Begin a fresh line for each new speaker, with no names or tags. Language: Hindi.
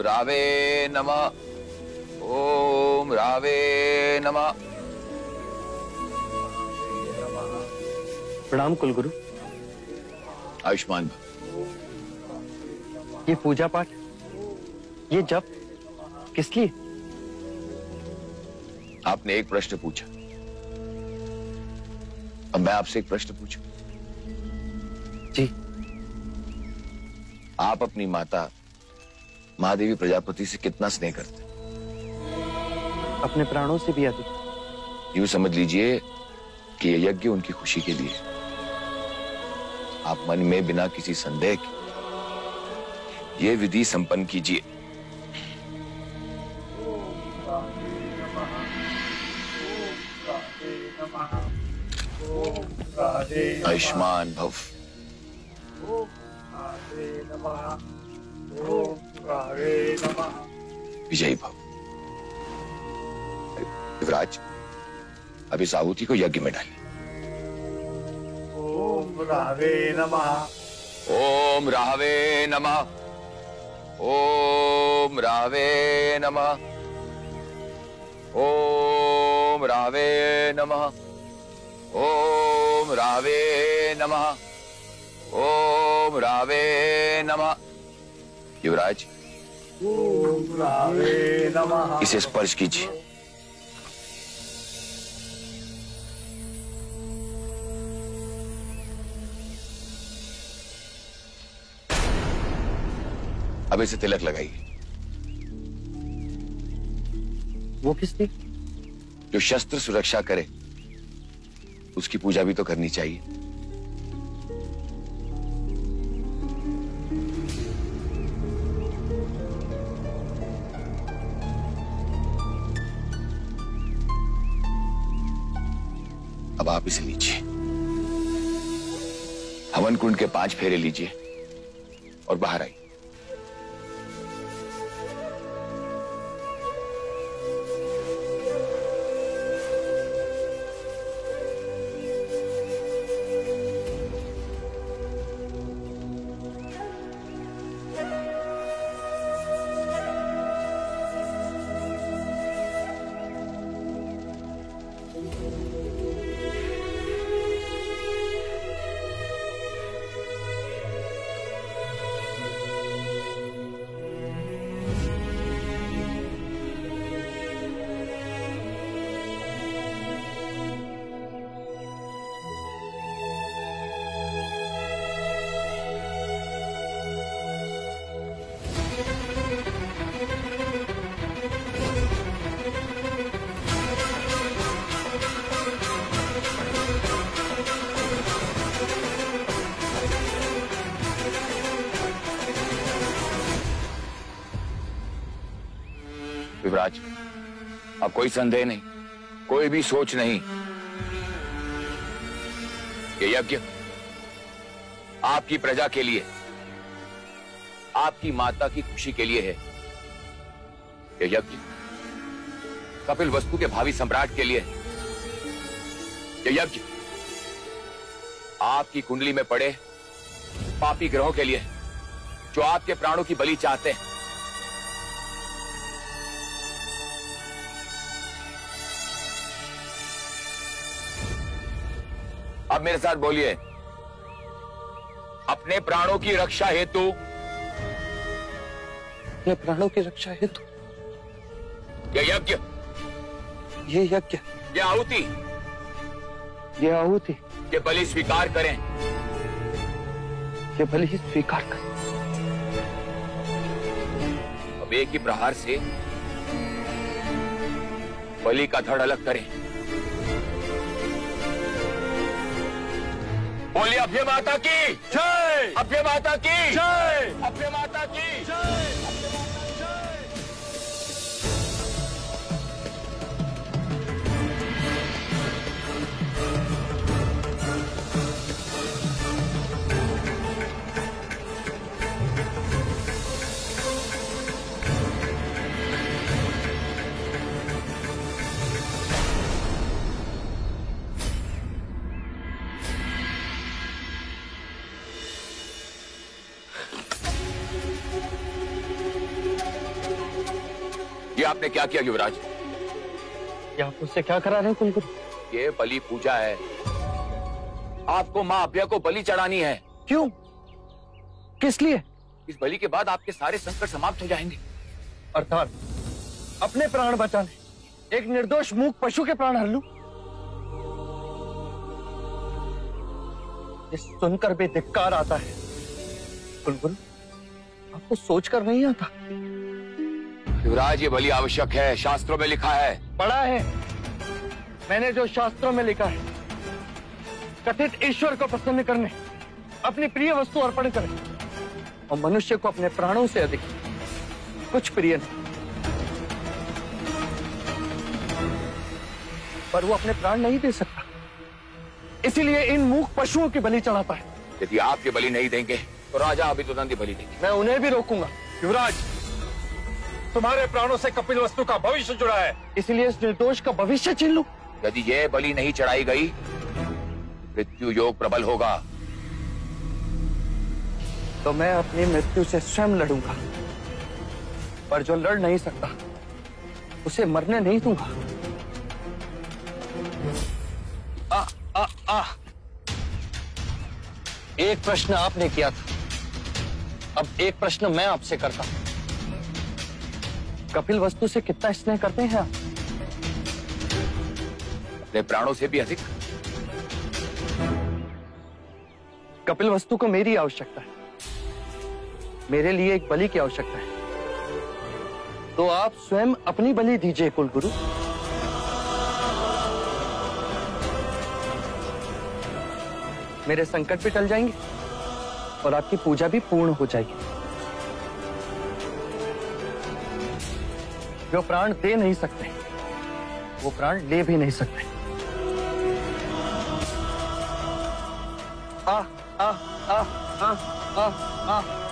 रावे नमः। ओम रावे नमः।
प्रणाम कुलगुरु।
आयुष्मान
ये पूजा पाठ ये जप किस लिए?
आपने एक प्रश्न पूछा। अब मैं आपसे एक प्रश्न पूछूँ।
जी।
आप अपनी माता महादेवी प्रजापति से कितना स्नेह करते
अपने प्राणों से भी अधिक।
यूँ समझ लीजिए कि यह यज्ञ उनकी खुशी के लिए आप मन में बिना किसी संदेह के ये विधि संपन्न कीजिए। आयुष्मान भव। विजयी भव। युवराज अब इस आहुति को यज्ञ में डालिए।
ओम रावे नमः।
ओम रावे नमः। ओम रावे नमः। ओम रावे नमः। ओम रावे नमः। ओम रावे नमः। युवराज इसे स्पर्श कीजिए। अब इसे तिलक लगाइए।
वो किसने?
जो शस्त्र सुरक्षा करे उसकी पूजा भी तो करनी चाहिए। अब आप इसे लीजिए। हवन कुंड के पाँच फेरे लीजिए और बाहर आइए। विवराज अब कोई संदेह नहीं, कोई भी सोच नहीं। ये यज्ञ आपकी प्रजा के लिए, आपकी माता की खुशी के लिए है। ये यज्ञ कपिल वस्तु के भावी सम्राट के लिए है। ये यज्ञ आपकी कुंडली में पड़े पापी ग्रहों के लिए जो आपके प्राणों की बलि चाहते हैं। अब मेरे साथ बोलिए। अपने प्राणों की रक्षा हेतु।
अपने प्राणों की रक्षा हेतु।
यह यज्ञ।
ये यज्ञ।
यह आहुति।
ये आहुति।
ये बलि स्वीकार करें।
ये ही स्वीकार करें।
अब एक ही प्रहार से बलि का धड़ अलग करें। बोलिए अभ्य माता की।
जय।
अभ्य माता की।
जय।
अभ्य माता की। ये आपने क्या किया युवराज?
ये आप मुझसे क्या करा रहे हैं कुलगुरु
ये बलि पूजा है। आपको माँ अभ्या को बलि चढ़ानी है।
क्यों? किस लिए?
इस बलि के बाद आपके सारे संकट समाप्त हो जाएँगे।
अर्थात अपने प्राण बचाने। एक निर्दोष मूक पशु के प्राण हर लूँ। सुनकर भी धिक्कार आता है। बुलबुल आपको सोचकर नहीं आता?
युवराज ये बलि आवश्यक है शास्त्रों में लिखा है।
पढ़ा है। मैंने जो शास्त्रों में लिखा है कथित ईश्वर को प्रसन्न करने अपनी प्रिय वस्तु अर्पण करें और मनुष्य को अपने प्राणों से अधिक कुछ प्रिय नहीं। पर वो अपने प्राण नहीं दे सकता। इसीलिए इन मूक पशुओं की बलि चढ़ाता है।
यदि आप ये बलि नहीं देंगे तो राजा अभी तुरंत बलि देंगे।
मैं उन्हें भी रोकूँगा।
युवराज तुम्हारे प्राणों से कपिल वस्तु का भविष्य जुड़ा है।
इसलिए इस निर्दोष का भविष्य छीन लू।
यदि ये बलि नहीं चढ़ाई गई मृत्यु योग प्रबल होगा।
तो मैं अपनी मृत्यु से स्वयं लड़ूँगा। पर जो लड़ नहीं सकता उसे मरने नहीं दूँगा। आ, आ, आ। एक प्रश्न आपने किया था। अब एक प्रश्न मैं आपसे करता हूँ। कपिल वस्तु से कितना स्नेह करते हैं आप?
अपने प्राणों से भी अधिक।
कपिल वस्तु को मेरी आवश्यकता है। मेरे लिए एक बलि की आवश्यकता है। तो आप स्वयं अपनी बलि दीजिए कुलगुरु। मेरे संकट भी टल जाएँगे और आपकी पूजा भी पूर्ण हो जाएगी। जो प्राण दे नहीं सकते, वो प्राण ले भी नहीं सकते। आ आ आ आ आ आ।